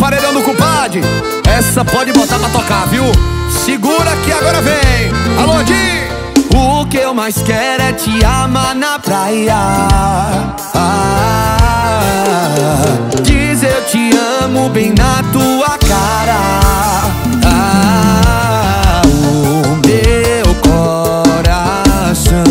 paredão do compadre. Essa pode botar pra tocar, viu? Segura que agora vem. Alô, Di! O que eu mais quero é te amar na praia. Ah, diz eu te amo bem na tua cara. Ah, o meu coração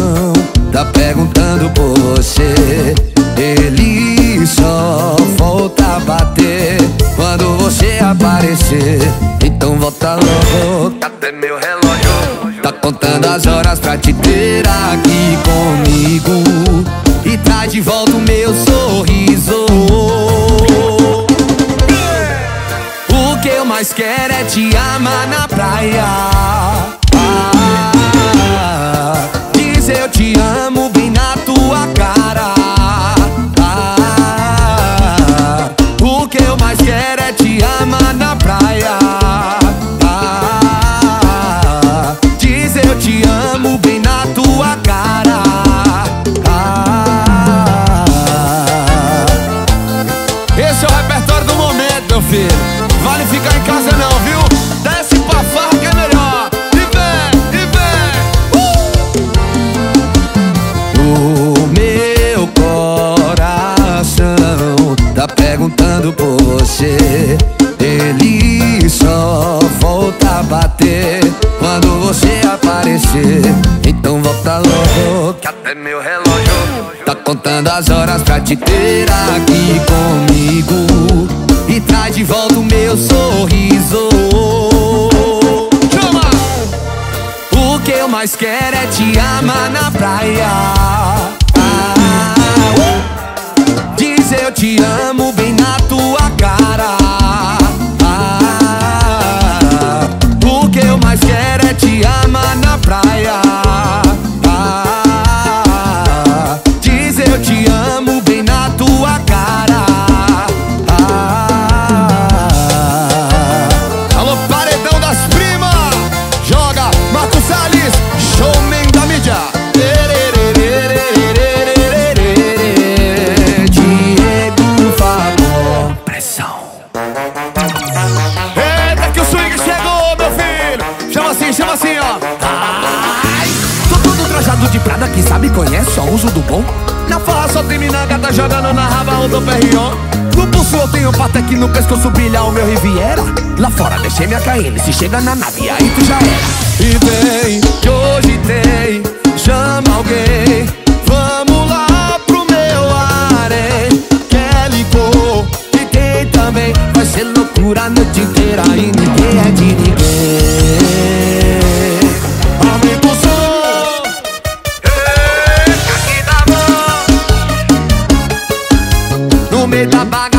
tá perguntando por você. Ele só volta a bater quando você aparecer. Então volta logo. Cadê meu relógio? Tá contando as horas pra te ter aqui comigo. E traz de volta o meu sorriso. O que eu mais quero é te amar na praia. Ah, diz eu te amo bater quando você aparecer. Então volta logo, que até meu relógio tá contando as horas pra te ter aqui comigo. E traz de volta o meu sorriso. Chama! O que eu mais quero é te amar na praia. Ah, uh! Diz eu te amo bem te amar na praia. Na raba o do perrion. No pulso eu tenho aqui no pescoço brilha o meu Riviera. Lá fora deixei minha KM, se chega na nave aí tu já era. E vem, que hoje tem, chama alguém. Bom. No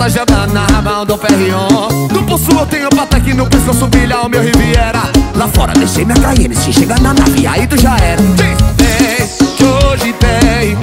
tem gata jogando na rabão do perrion No pulso eu tenho aqui no pescoço brilha o meu Riviera. Lá fora deixei minha KM, se chega na nave aí tu já era. Tem, que hoje tem,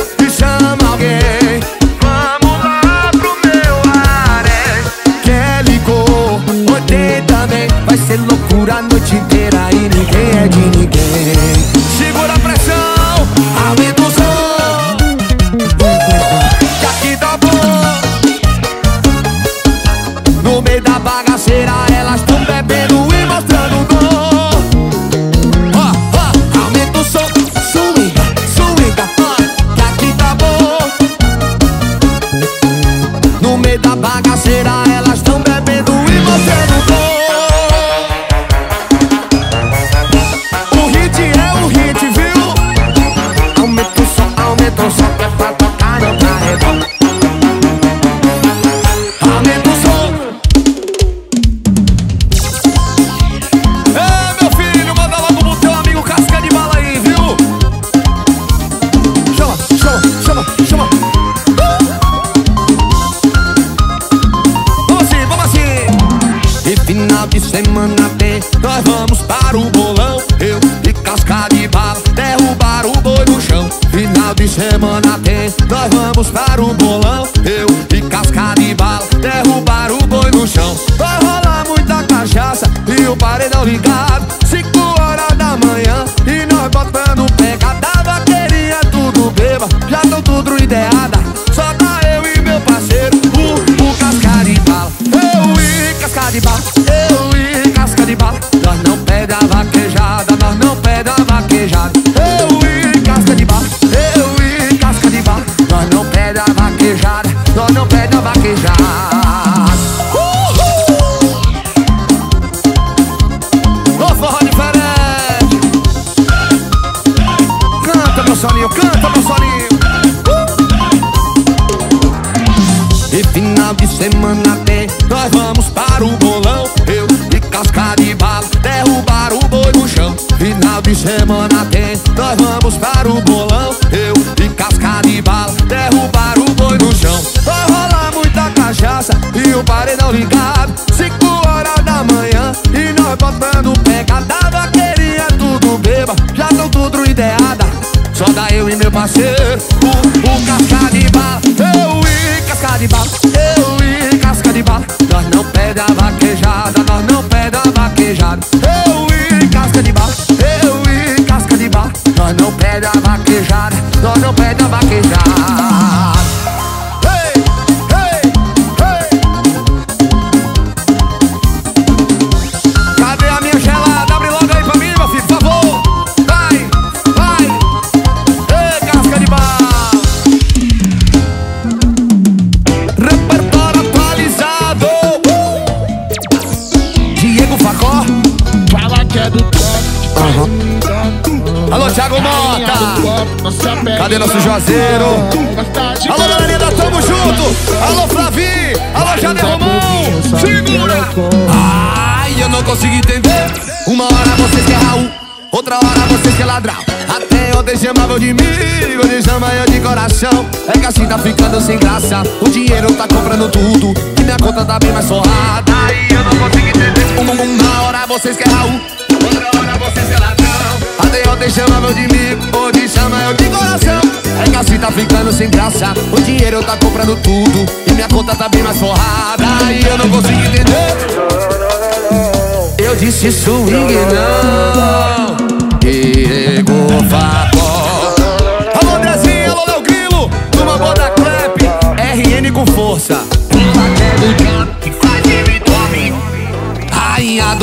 parceiro assim tá ficando sem graça. O dinheiro tá comprando tudo E minha conta tá bem mais forrada. Ai, eu não consigo entender. Uma hora vocês quer Raul. Outra hora vocês quer ladrão. Até ontem chamavam de mim, hoje chama eu de coração. É que assim tá ficando sem graça. O dinheiro tá comprando tudo E minha conta tá bem mais forrada. E eu não consigo entender. Eu disse swing não. Diego Facó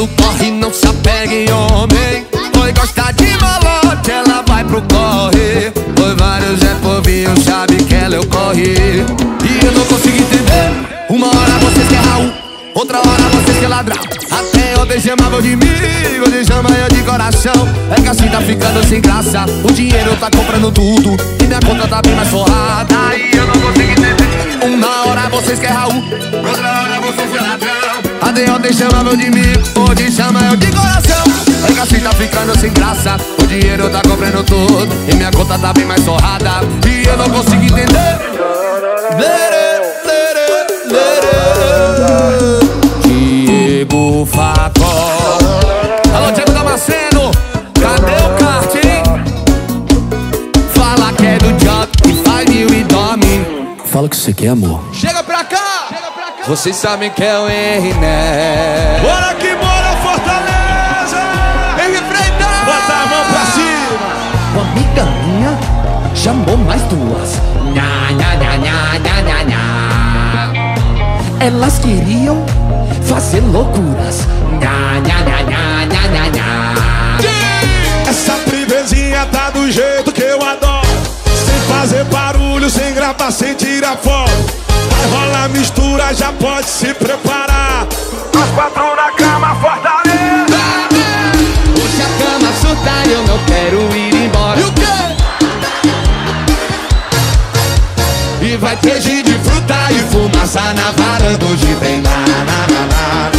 do corre, não se apegue em homem. Oi, gosta de malote, ela vai pro corre. Oi, vários é povinho, sabe que ela eu corre. E eu não consigo entender. Uma hora vocês quer Raul Outra hora vocês quer ladrão Até ontem chamavam de mim Hoje chama eu de coração. É que assim tá ficando sem graça. O dinheiro tá comprando tudo E minha conta tá bem mais forrada. E eu não consigo entender. Uma hora vocês quer Raul Outra hora vocês quer ladrão até ontem chamavam de mim, hoje chama eu de coração. É que assim tá ficando sem graça. O dinheiro tá comprando tudo. E minha conta tá bem mais sorrada E eu não consigo entender. Diego Facó. Alô, Diego Damasceno. Cadê o kart, hein? Fala que é do job E faz mil e dorme. Fala o que você quer, amor. Chega Vocês sabem que é o Henry, né? Bora que bora, Fortaleza! Henrique Freitas! Bota a mão pra cima! Uma amiga minha chamou mais duas. Nha, nha, nha, nha, nha, nha, nha. Elas queriam fazer loucuras. Nha, nha, nha, nha, nha, nha, nha. Essa privezinha tá do jeito que eu adoro Sem fazer barulho, sem gravar, sem tirar foto Vai rolar mistura, já pode se preparar As quatro na cama, Fortaleza Hoje a cama surtar, eu não quero ir embora. E o quê? E vai ter gin de fruta e fumaça na varanda. Hoje tem na, na, na, na.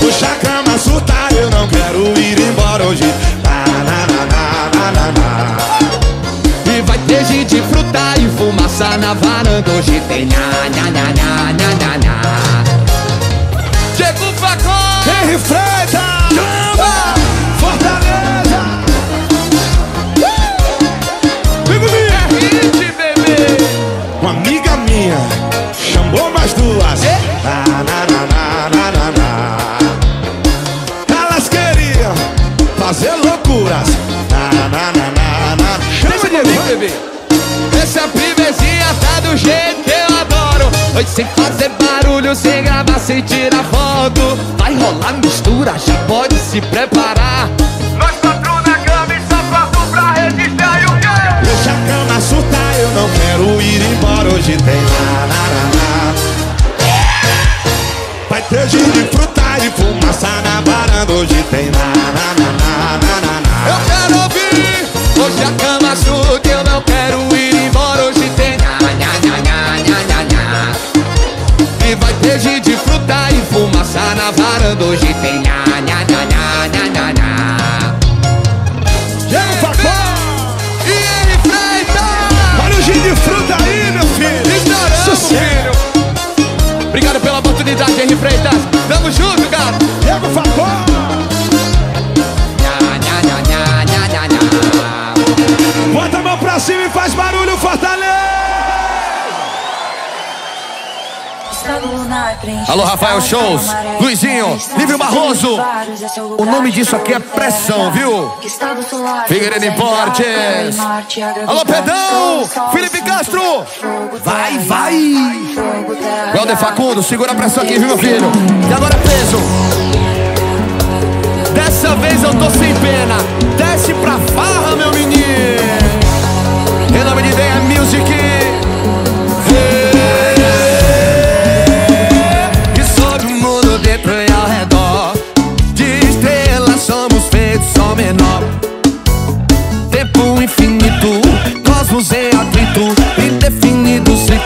Puxa a cama, surtar, eu não quero ir embora hoje Na, na, na, na, na, na, na. E vai ter gin de fruta e fumaça na varanda. Hoje tem nha, nha, nha, nha, nha, nha. Diego Facó! Henry Freitas! Fortaleza! Oi, sem fazer barulho, sem gravar, sem tirar foto Vai rolar mistura, já pode se preparar Nós quatro na cama e sapato pra registrar e o quê? Deixa a cama surtar, eu não quero ir embora Hoje tem na, na, na, na. Vai ter gin de fruta e fumaça na varanda Hoje tem na, na varanda Hoje tem nha, nha, nha, nha, nha, nha, nha. Diego Facó, E ele Freitas olha o gin de fruta aí, meu filho. Estouramos, Sucesso. Obrigado pela oportunidade, Henry Freitas Tamo junto, Alô, Rafael Shows, Luizinho, Lívio Barroso. O nome disso aqui é pressão, viu? Figueiredo Importes. Alô, Pedão, Felipe Castro. Vai, vai. Helder Facundo, segura a pressão aqui, viu, meu filho? E agora é peso. Dessa vez eu tô sem pena. Desce pra farra, meu menino. Em nome de Ideia Music.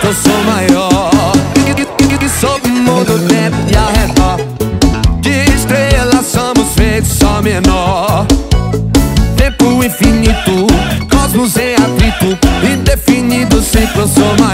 Eu sou maior. E sobre o mundo dentro e ao redor De estrelas somos feitos só menor. Tempo infinito, cosmos em atrito Indefinido, sei que eu sou maior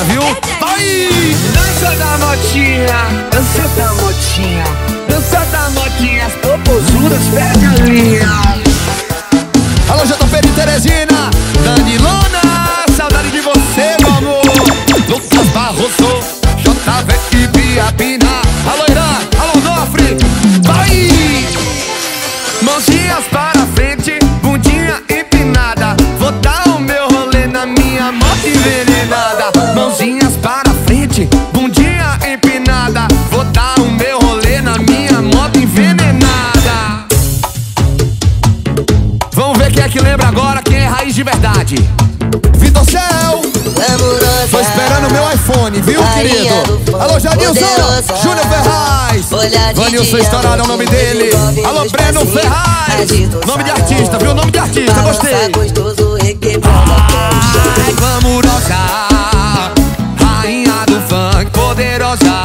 balena, viu? Vai! Dança da motinha, dança da motinha, dança da motinha, as popozuras pega a linha. Alô, JP de Teresina! Viu, querido? Alô, Jadilson. Júnior Ferraz! Vanilson dia, estourado é o nome dele. Alô, Breno Ferraz! o Nome de artista, viu? Nome de artista, gostei. Ai, glamourosa Rainha do funk, poderosa.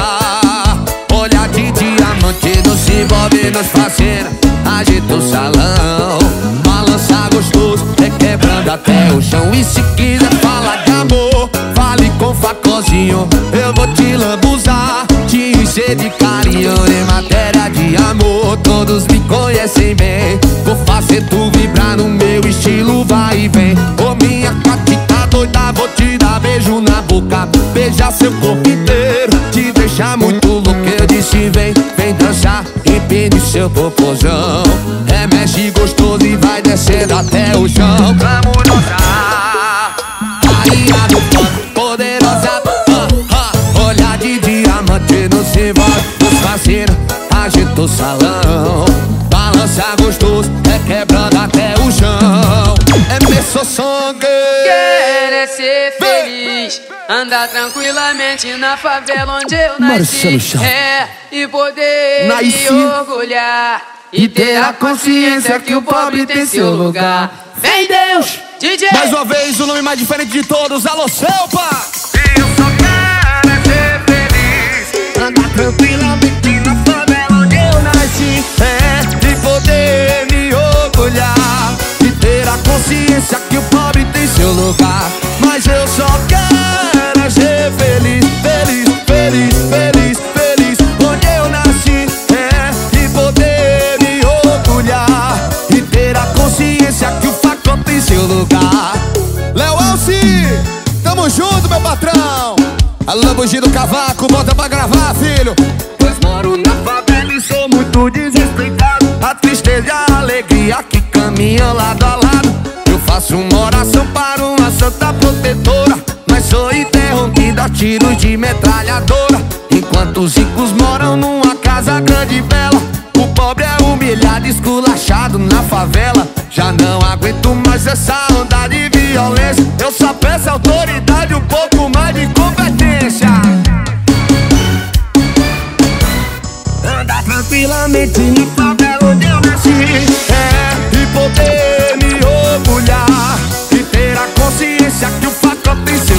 Olhar de diamante, não se envolve, nos fascina Agita o salão. Balança gostoso, requebrando até o chão. E se quiser Eu vou te lambuzar Te encher de carinho Em matéria de amor Todos me conhecem bem. Vou fazer tu vibrar no meu estilo Vai e vem. Ô minha catita doida Vou te dar beijo na boca. Beijar seu corpo inteiro Te deixar muito louco Eu disse vem, vem dançar Empine seu popozão. Remexe gostoso e vai descendo até o chão. Glamurosa, salão, balança gostoso, é quebrando até o chão. É meu sangue. Quero é ser feliz, andar tranquilamente na favela onde eu nasci. É, e poder me orgulhar e ter a consciência que o pobre tem seu lugar. Vem Deus, DJ. Mais uma vez, o nome mais diferente de todos, Alô Selpa! Eu só quero é ser feliz Andar tranquilamente consciência que o pobre tem seu lugar. Mas eu só quero é ser feliz, feliz, feliz, feliz, feliz. Onde eu nasci, é, e poder me orgulhar. E ter a consciência que o facão tem seu lugar. Léo Alci, tamo junto meu patrão. Alô, Bugi do Cavaco, bota pra gravar, filho. Pois moro na favela e sou muito desrespeitado. A tristeza e a alegria que caminham lado a lado faço uma oração para uma santa protetora Mas sou interrompido a tiros de metralhadora. Enquanto os ricos moram numa casa grande e bela O pobre é humilhado, esculachado na favela. Já não aguento mais essa onda de violência. Eu só peço autoridade, um pouco mais de competência. Andar tranquilamente na favela onde eu nasci. É, e poder me orgulhar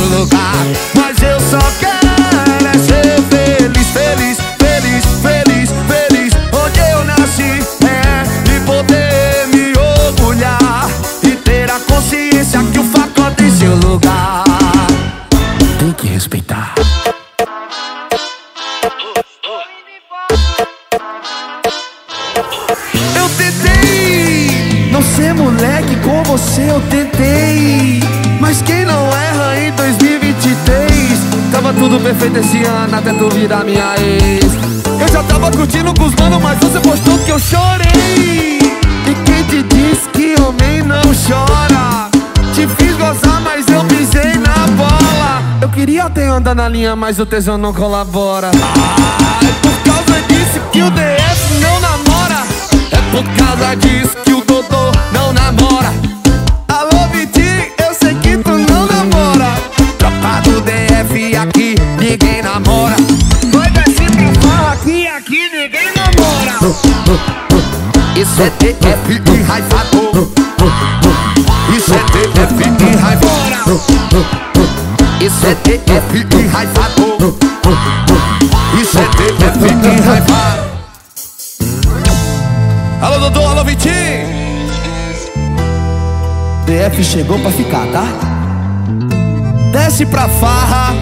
lugar Mas eu só quero é ser tudo perfeito esse ano até tu virar minha ex. Eu já tava curtindo com os manos, mas você postou que eu chorei. E quem te disse que homem não chora? Te fiz gozar, mas eu pisei na bola. Eu queria até andar na linha, mas o tesão não colabora. É por causa disso que o DF não namora. É por causa disso que o Dodô não namora. DF aqui, ninguém namora. Foi descer pra fala que aqui ninguém namora Isso é DF de raiva. Isso é DF de raiva. Isso é DF de raiva. Isso é DF de raiva. Alô, Dodô, alô, Vitinho. DF chegou pra ficar, tá? Desce pra farra,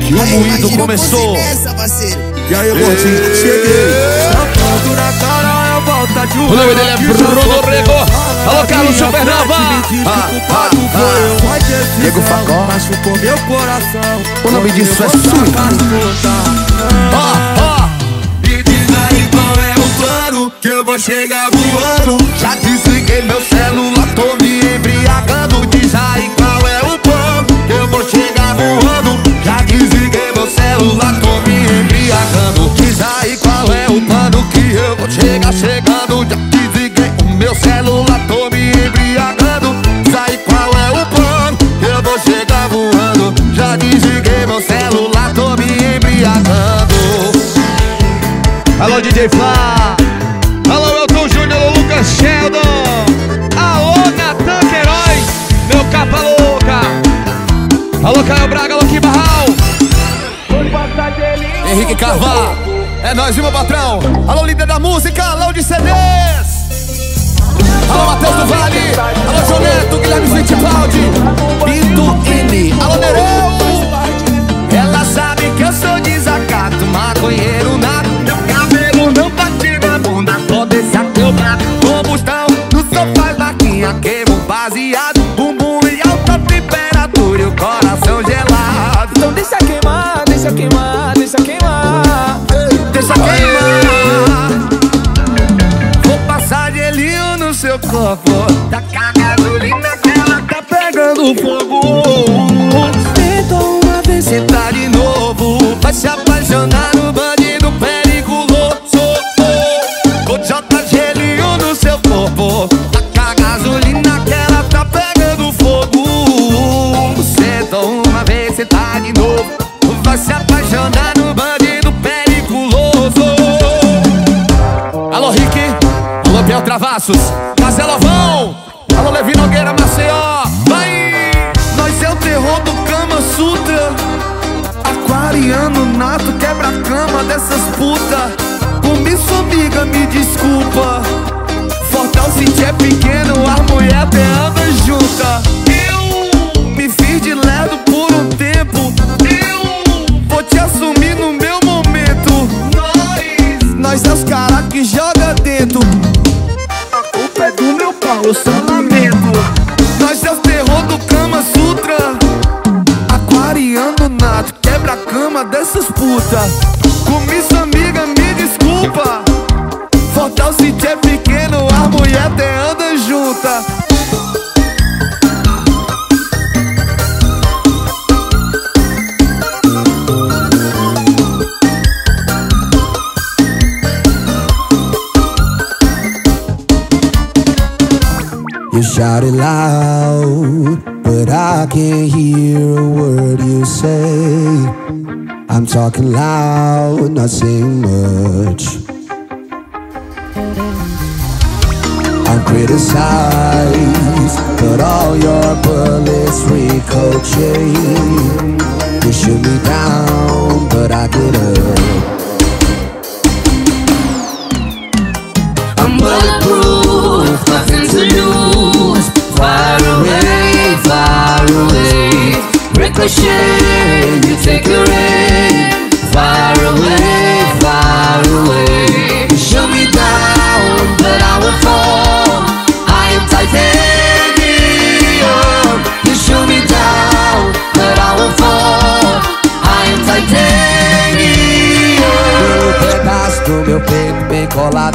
que o moído começou. E aí, gordinho, cheguei. Na cara eu a de O nome dele é Bruno Rego. Alô, Carlos Supernova. Ah, ah, ah. Diego Facó. Machucou meu coração O nome disso é swing. Ó, ó. Me diz aí qual é o plano Que eu vou chegar voando Já desliguei meu celular, tô me Alô, DJ Flá. Alô, Elton Júnior, alô, Lucas Sheldon. Alô, Natan Queiroz, meu capa louca. Alô, Caio Braga, alô, Kibarral. Henrique Carvalho. É nós, viu, meu patrão? Alô, líder da música, alô, de CDs. Alô, Matheus do Vale. Alô, João Neto, Guilherme Fittipaldi. Pinto N. Alô, Nereu. Ela sabe que eu sou desacato, maconheiro nato. Queimo baseado. Bumbum em alta temperatura e o coração gelado. Então deixa queimar, deixa queimar, deixa queimar Deixa queimar. Vou passar gelinho no seu corpo. Tá cagado pegando fogo Biel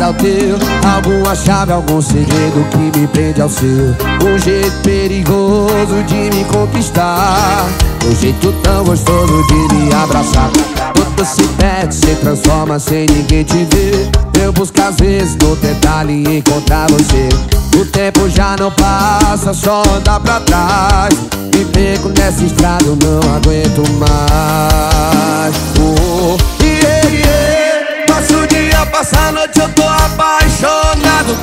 ao teu. Alguma chave, algum segredo que me prende ao seu. Um jeito perigoso de me conquistar. Um jeito tão gostoso de me abraçar. Quando se perde, se transforma sem ninguém te ver. Eu busco às vezes no detalhe encontrar você. O tempo já não passa, só anda pra trás. Me perco nessa estrada, eu não aguento mais. Oh, yeah, yeah. Passo o dia, passa a noite, eu tô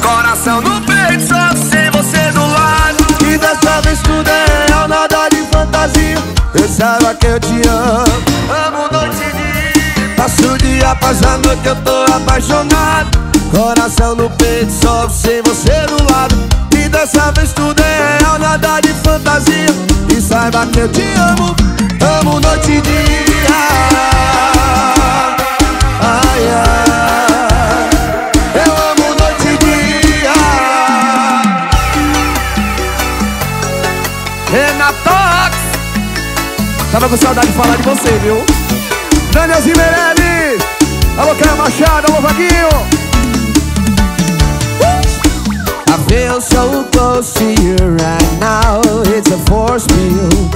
Coração no peito, só sem você do lado. E dessa vez tudo é real, nada de fantasia. E saiba que eu te amo. Amo noite e dia. Passo o dia, passa a noite, eu tô apaixonado. Coração no peito, só sem você do lado. E dessa vez tudo é real, nada de fantasia. E saiba que eu te amo. Amo noite e dia Tava com saudade de falar de você, viu? Daniel Zimerelli Alô, Caio Machado, alô, Vaguinho I feel so close to you right now. It's a force field.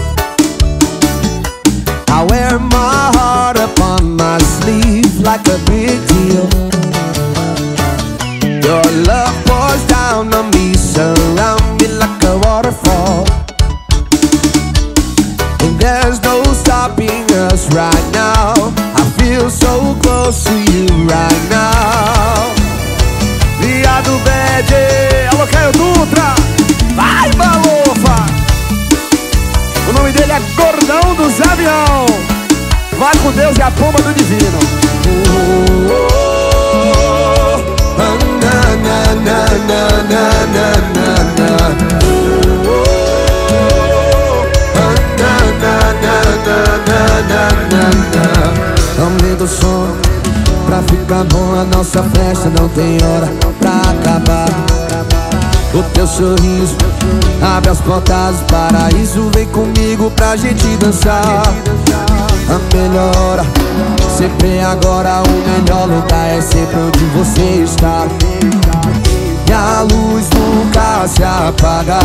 I wear my heart upon my sleeve like a big deal. E a pomba do divino. Aumenta o som Pra ficar bom a nossa festa não tem hora pra acabar. O teu sorriso abre as portas do paraíso Vem comigo pra gente dançar a melhor Sempre agora o melhor lugar é sempre onde você está. E a luz nunca se apaga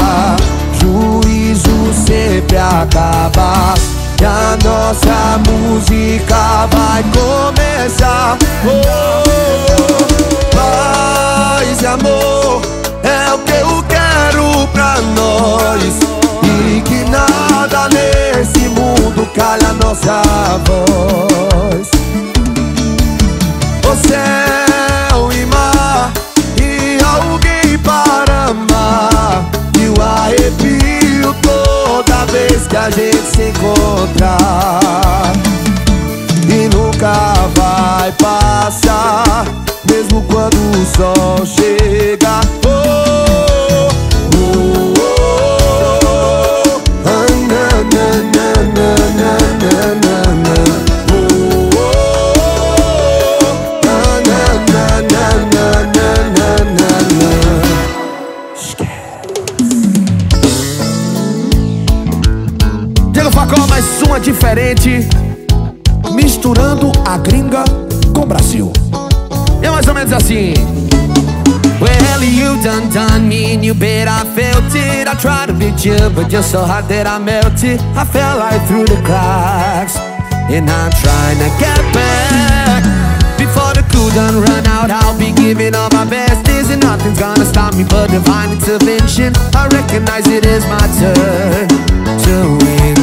Juízo sempre acaba. E a nossa música vai começar. Oh, oh, oh, oh. Paz e amor é o que eu quero pra nós. Nossa voz. O céu e mar e alguém para amar. E o arrepio toda vez que a gente se encontrar. E nunca vai passar, mesmo quando o sol chega. Oh, diferente Misturando a gringa com o Brasil. É mais ou menos assim. Well, you done done me and you bet I felt it. I tried to beat you, but you're so hot that I melted. I fell right through the cracks And I'm trying to get back. Before the cool done run out I'll be giving all my best Isn't nothing's gonna stop me but divine intervention. I recognize it is my turn To win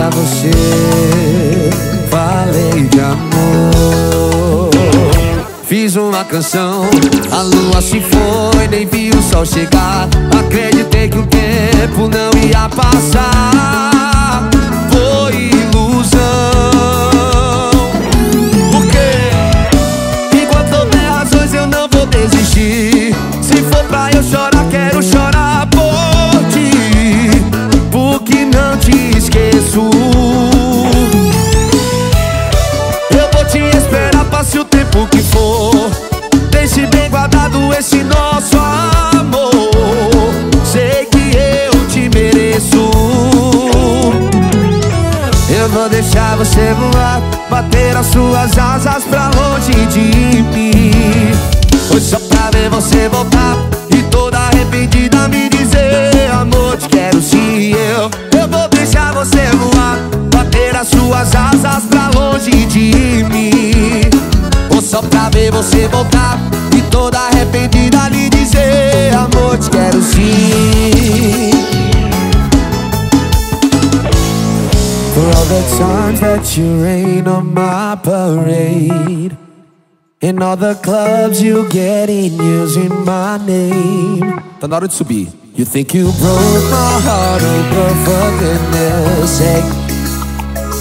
pra você Falei de amor Fiz uma canção, a lua se foi, nem vi o sol chegar. Acreditei que o tempo não ia passar. Foi você voar, bater as suas asas pra longe de mim. Foi só pra ver você voltar e toda arrependida me dizer: Amor, te quero sim. Eu, eu vou deixar você voar, bater as suas asas pra longe de mim. Ou só pra ver você voltar e toda arrependida lhe dizer: Amor, te quero sim. For all the times that you rain on my parade. In all the clubs you get in using my name. Tá na You think you broke my heart, oh but for goodness sake.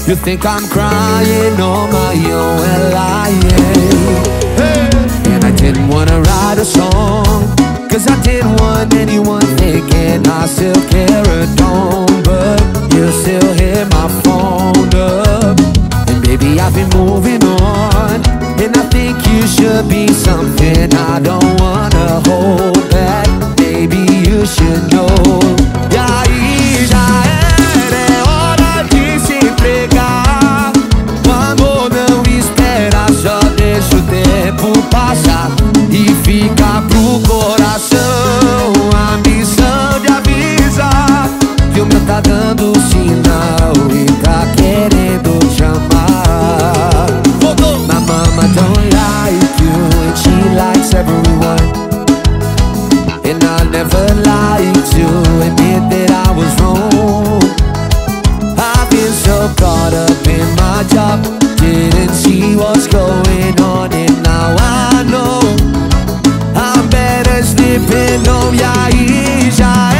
You think I'm crying on my own, well I am. And I didn't wanna write a song Cause I didn't want anyone thinking I still care or don't But you still hit my phone up And baby I've been moving on. And I think you should be something I don't wanna hold back. Baby you should know. E aí já era, hora de se entregar. O amor não espera, só deixa o tempo passar E fica pro coração a missão de avisar Que o meu tá dando caught up in my job. Didn't see what's going on and now I know. I'm better sleeping on E aí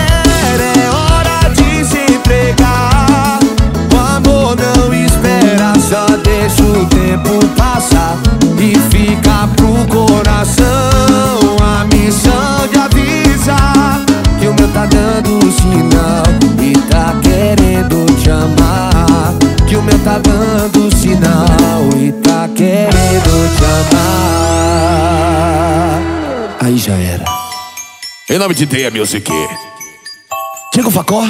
nome de Deia Music. Diego Facó.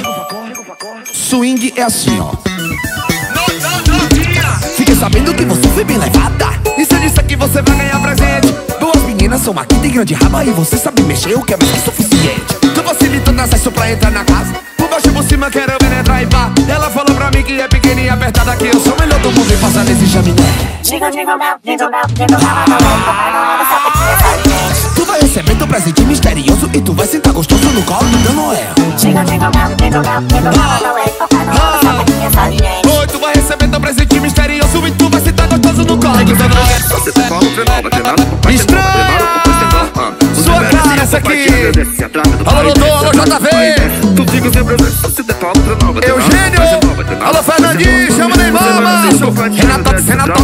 Swing é assim, ó. Fiquei sabendo que você foi bem levada. E se eu disser que você vai ganhar presente? Duas meninas são aqui, tem grande raba e você sabe mexer, o que é mais que suficiente. Tô facilitando acesso pra entrar na casa. Por baixo por cima quero penetrar e pá. Ela falou pra mim que é pequena e apertada, que eu sou o melhor do mundo e passa nesse chaminé. Jingle, jingle bell, jingle bell, jingle bell vai receber teu presente misterioso e tu vai sentar gostoso no colo do teu way. Papai Noel está aqui nessa gente. Oi, tu vai receber teu presente misterioso e tu vai sentar gostoso no colo do teu. Você tá trenó, vai depois treinar. Sua cara, essa aqui. Alô, doutor, alô, JV. Tu fica sempre você Eugênio! vai. Alô, Fernandinho, chama Neymar, macho. Renato, Renato.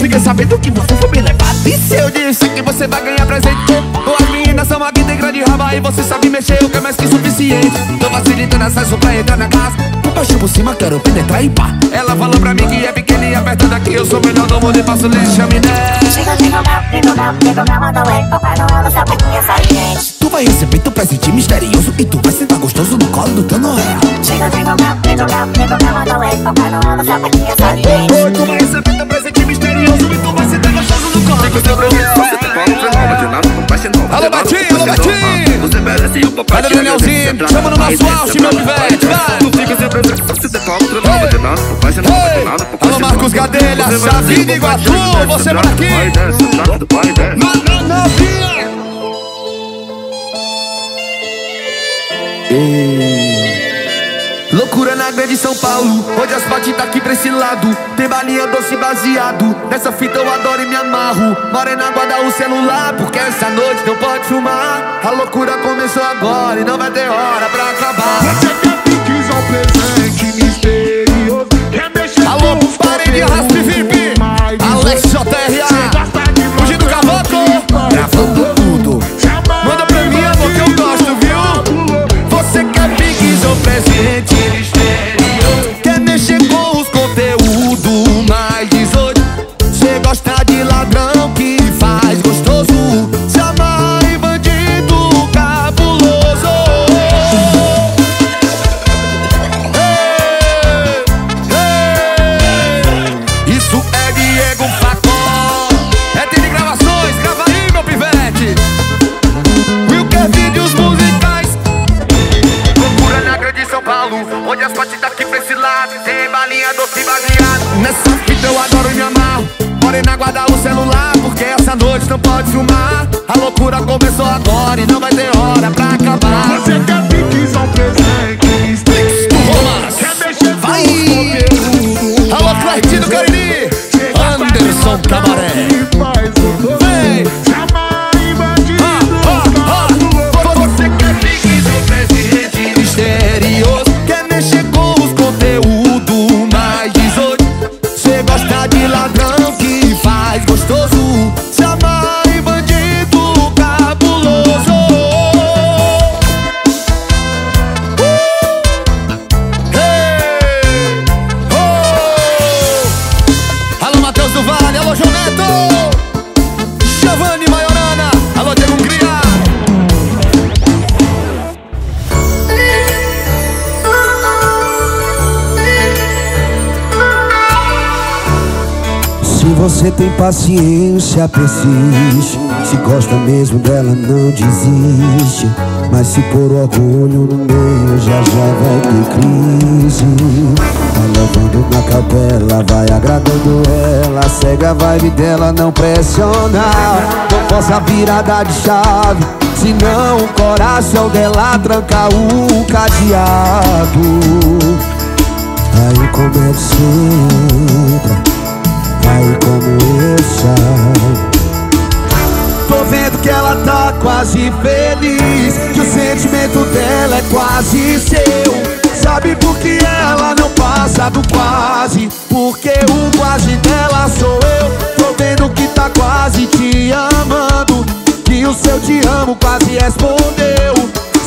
Fiquei sabendo que você foi bem levado. E se eu disser que você vai ganhar presente? As meninas são aqui, tem grande raba e você sabe mexer, o que é mais que suficiente. Tô facilitando acesso pra entrar na casa. Por baixo por cima, quero penetrar e pá. Ela falou pra mim que é pequena e apertada, que eu sou melhor do mundo e passo lixo chaminé. Bell, jingle bell, jingle bell all the way. Papai Noel aqui nessa gente. Tu vai receber teu presente misterioso e tu vai sentar gostoso no colo do teu Noel. Bell, jingle bell, jingle bell all the way. Papai Noel está aqui nessa Você vai treinar, vai treinar, vai Alô, vai alô. Betinho. Você merece o papai Cadê o Danielzinho? Chama no nosso auge, meu pivete, vai. Tu fica sempre você treinar, vai Ei! treinar, depois Alô. Marcos Gadelha, de te Iguatu, você por aqui. Não, não, não, vinha. Loucura na grande São Paulo, onde as partes tá aqui pra esse lado. Tem balinha doce baseado, nessa fita eu adoro e me amarro. Morena guarda o celular, porque essa noite não pode filmar. A loucura começou agora e não vai ter hora pra acabar. Você quer piques ao presente misterioso Quer mexer Alô, com os parem de raspe VIP. Alex JRA, fugindo cavaco, gravando tudo. Manda pra mim, amor, que eu gosto, viu? Você quer piques ou presente você tem paciência, persiste. Se gosta mesmo dela, não desiste. Mas se por orgulho no meio, já já vai ter crise. Vai levando na capela, vai agradando ela. Segue a vibe dela, não pressiona. Não possa virada de chave. Senão o coração dela tranca o cadeado. Aí como é Aí como eu saio Tô vendo que ela tá quase feliz Que o sentimento dela é quase seu. Sabe por que ela não passa do quase? Porque o quase dela sou eu. Tô vendo que tá quase te amando Que o seu te amo quase respondeu.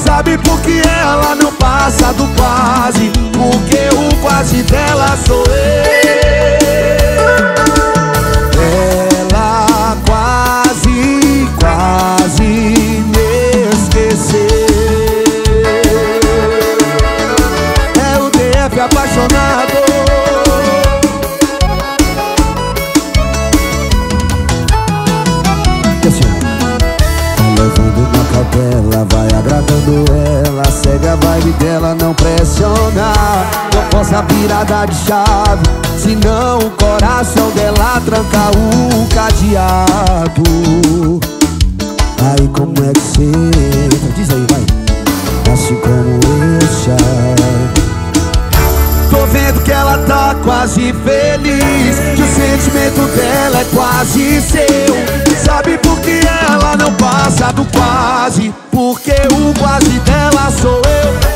Sabe por que ela não passa do quase? Porque o quase dela sou eu ela quase, quase me esqueceu. É o DF apaixonado. Assim, vai Levando na cautela, vai agradando ela cega, a vibe dela, não pressiona nossa virada de chave Senão o coração dela tranca o cadeado. Aí como é que cê... Diz aí, vai. Assim como eu Tô vendo que ela tá quase feliz Que o sentimento dela é quase seu. Sabe por que ela não passa do quase? Porque o quase dela sou eu.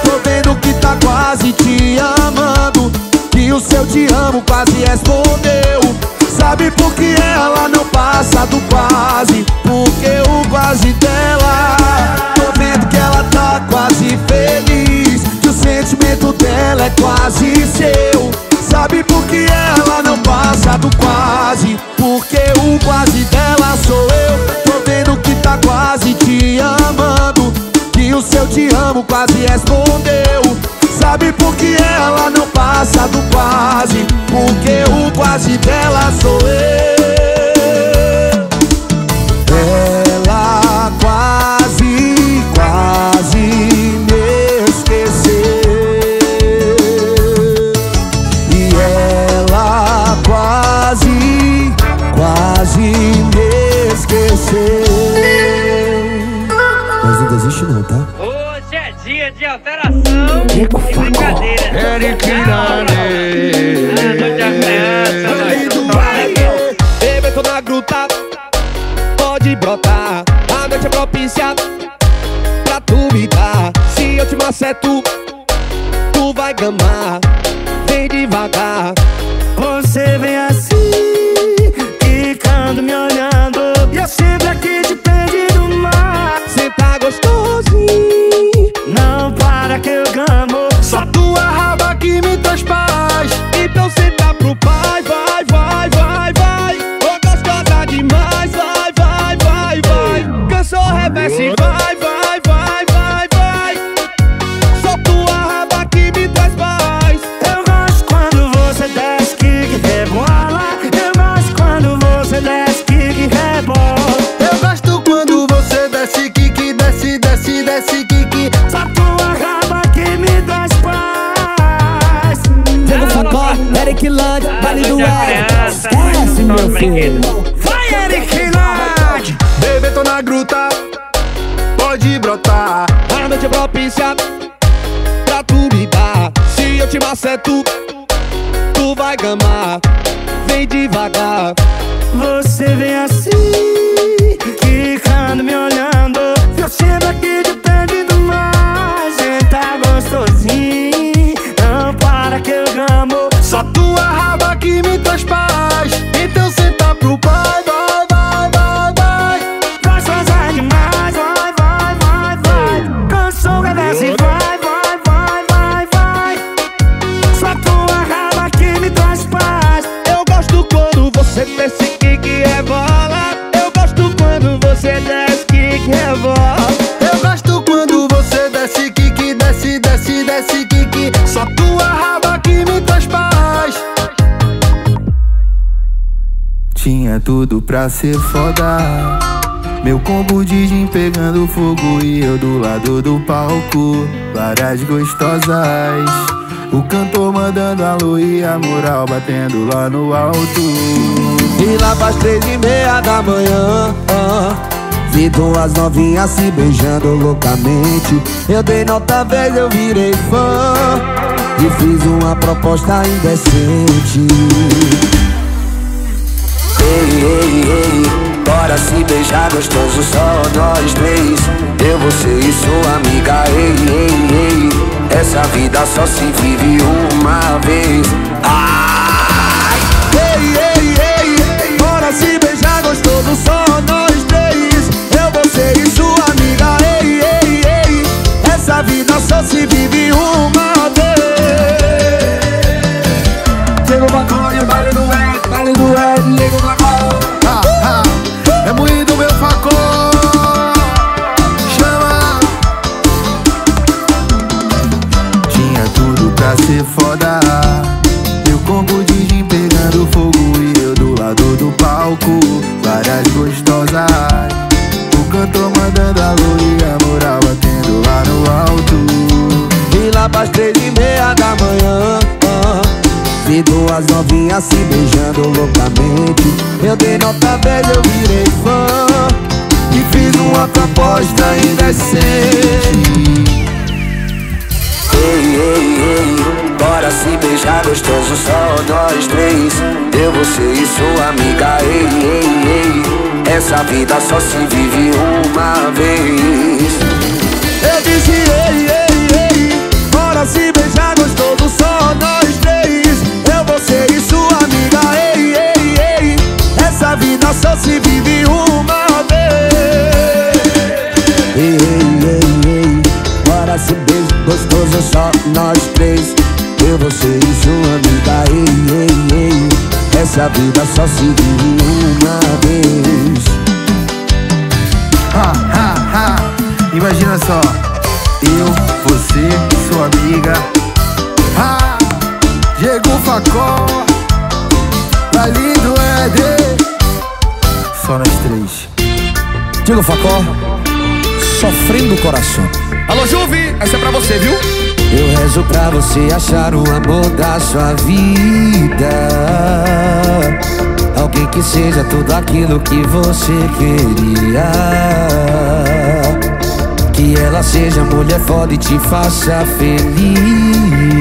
ser foda. Meu combo de gin pegando fogo e eu do lado do palco. Várias gostosas. O cantor mandando a lua e a mural batendo lá no alto. E lá pras três e meia da manhã. Ah, vi duas novinhas se beijando loucamente Eu dei nota vez, eu virei fã E fiz uma proposta indecente ei, ei Bora se beijar gostoso, só nós três. Eu, você e sua amiga, ei, ei, ei. Essa vida só se vive uma vez. Ai! Ei, ei, ei, ei Bora se beijar gostoso, só nós três. Eu, você e sua amiga, ei, ei, ei. Essa vida só se vive uma vez. Chega o batalha, baile do Ed, baile do Ed, liga o e duas novinhas se beijando loucamente. Eu dei nota velha, eu virei fã E fiz uma proposta indecente. Ei, ei, ei, bora se beijar gostoso Só nós três, eu, você e sua amiga Ei, ei, ei, essa vida só se vive uma vez. Eu disse ei, ei, ei, bora se beijar gostoso. Se vive uma vez Ei, ei, ei, ei Bora se beijar gostoso só nós três Eu, você e sua amiga, ei, ei, ei Essa vida só se vive uma vez ha, ha, ha. Imagina só Eu, você, sua amiga ha. Diego Facó Baile do Éden Só nós três Diego Facó, sofrendo o coração. Alô, Juve, essa é pra você, viu? Eu rezo pra você achar o amor da sua vida Alguém que seja tudo aquilo que você queria Que ela seja mulher foda e te faça feliz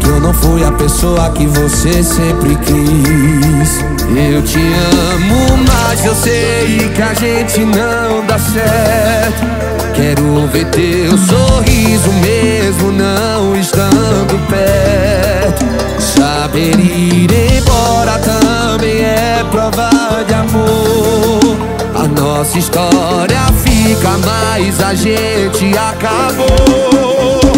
que eu não fui a pessoa que você sempre quis. Eu te amo, mas eu sei que a gente não dá certo. Quero ver teu sorriso mesmo não estando perto. Saber ir embora também é prova de amor. A nossa história fica, mas a gente acabou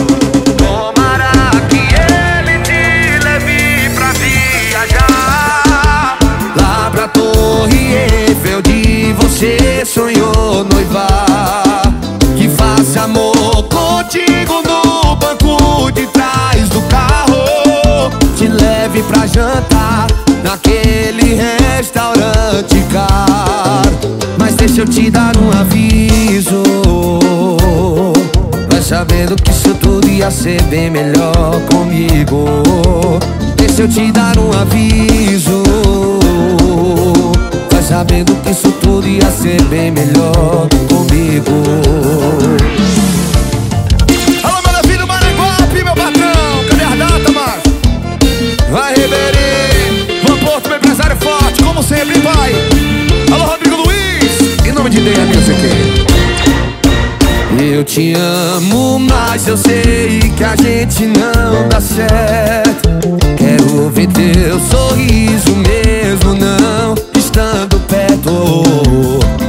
sonhou noivar Que faça amor contigo no banco de trás do carro. Te leve pra jantar naquele restaurante caro Mas deixa eu te dar um aviso. Vai sabendo que isso tudo ia ser bem melhor comigo. Deixa eu te dar um aviso sabendo que isso tudo ia ser bem melhor comigo Alô, maravilha, Maranguape, meu patrão. Cadê a data, macho? Vai, Ribeirinho. Van Porto, meu empresário forte, como sempre, vai. Alô, Rodrigo Luiz. Em nome de Deia Music. Eu te amo, mas eu sei que a gente não dá certo Quero ver teu sorriso mesmo não estando perto.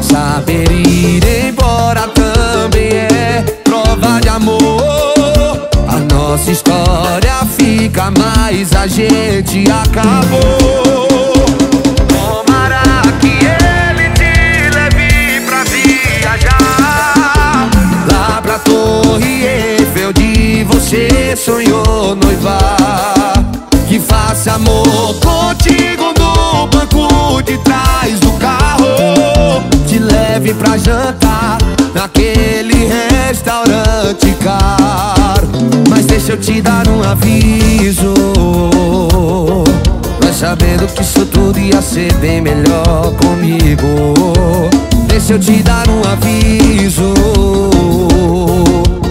Saber ir embora também é prova de amor. A nossa história fica, mas a gente acabou deixa eu te dar um aviso. Vai sabendo que isso tudo ia ser bem melhor comigo. Deixa eu te dar um aviso.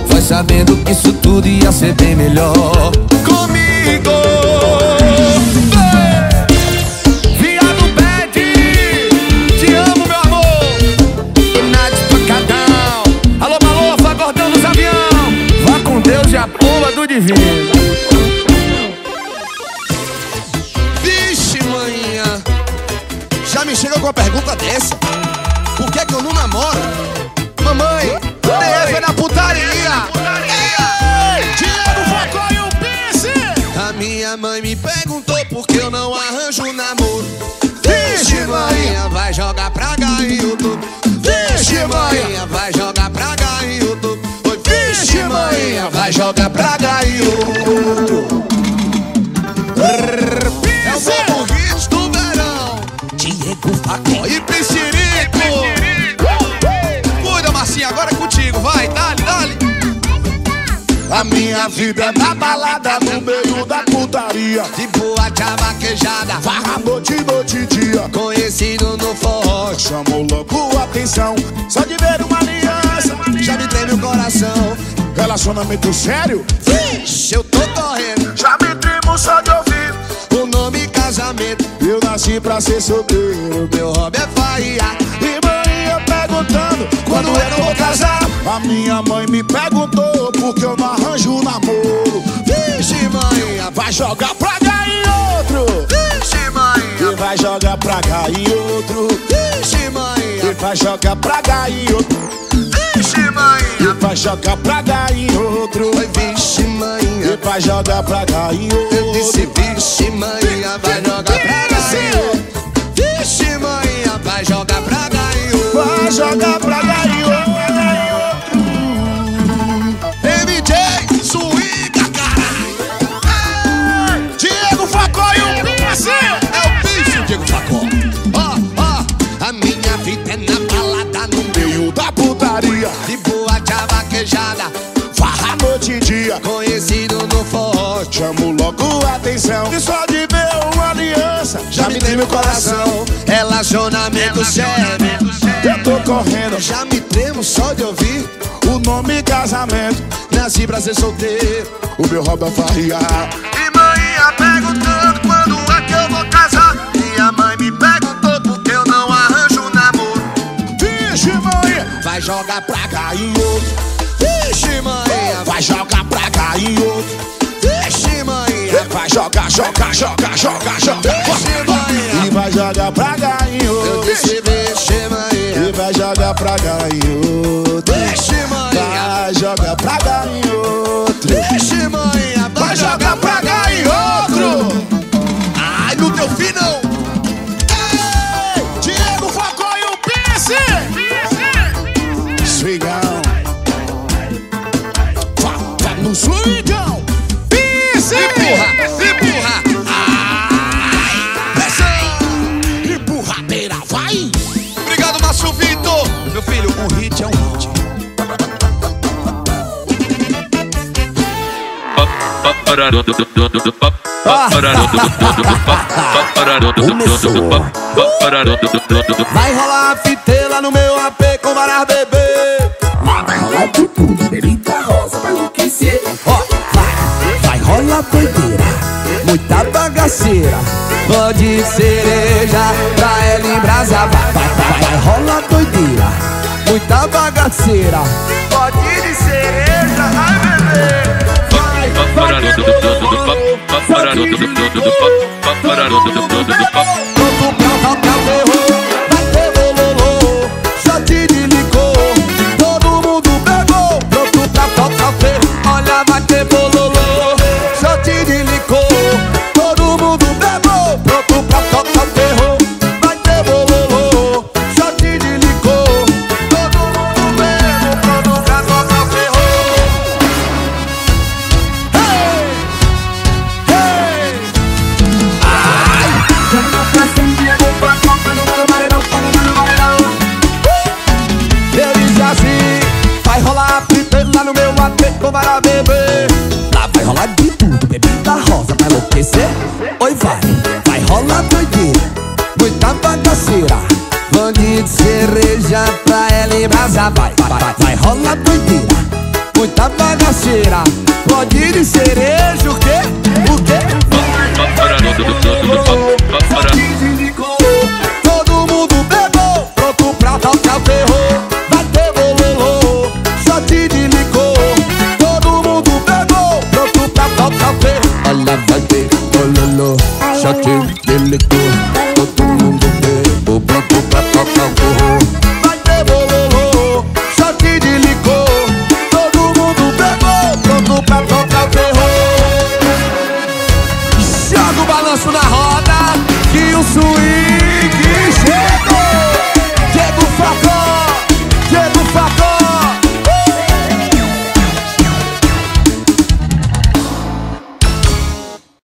Vai sabendo que isso tudo ia ser bem melhor pomba balada No meio da putaria De boate a vaquejada Farra noite, noite e dia Conhecido no forró Chamou logo a atenção Só de ver uma relacionamento sério? Vixe, eu tô correndo. Já me tremo só de ouvir. O nome casamento. Eu nasci pra ser solteiro. Meu hobby é farriar. E mãe, eu perguntando quando eu vou casar. A minha mãe me perguntou porque eu não arranjo namoro. Vai jogar praga em outro. Vixe, mãe, E vai jogar praga em outro. Vixe, mãe, E vai jogar praga em outro. Vixe, mãe, E vai jogar praga em outro. Oi, vixe, mãe. E vai jogar praga em outro. Eu disse, vixe, mãe, vai jogar praga em outro. Vixe, mãe, vai jogar praga em outro. Vai jogar praga em outro. Putaria. de boa de vaquejada. Farra noite e dia. Conhecido no forró. Chamo logo a atenção. E só de ver uma aliança. Já me tem meu coração. Relacionamento sério. Eu tô correndo. Já me tremo só de ouvir. O nome casamento. Nasci pra ser solteiro. O meu hobby é farriar. E mãe perguntando quando é que eu vou casar. Minha mãe me perguntou praga em outro. Vixe, mãe. Vai jogar praga em outro. Vixe, mãe. Vai jogar, jogar, jogar, jogar, jogar. Vixe, mãe. E vai jogar praga em Eu outro. disse, vixe, mãe. E vai jogar praga em outro. Vixe, mãe. Vai jogar praga em outro. Vixe, mãe. Vai rolar fitela no meu AP com várias bebê. Vai rolar de tudo, bebida rosa pra enlouquecer. Ó, vai, vai rolar doideira, muita bagaceira. Pode cereja pra ela em brasa. Vai, vai, vai, vai rolar doideira, muita bagaceira. Pode de cereja. Todo mundo bebeu, pronto pra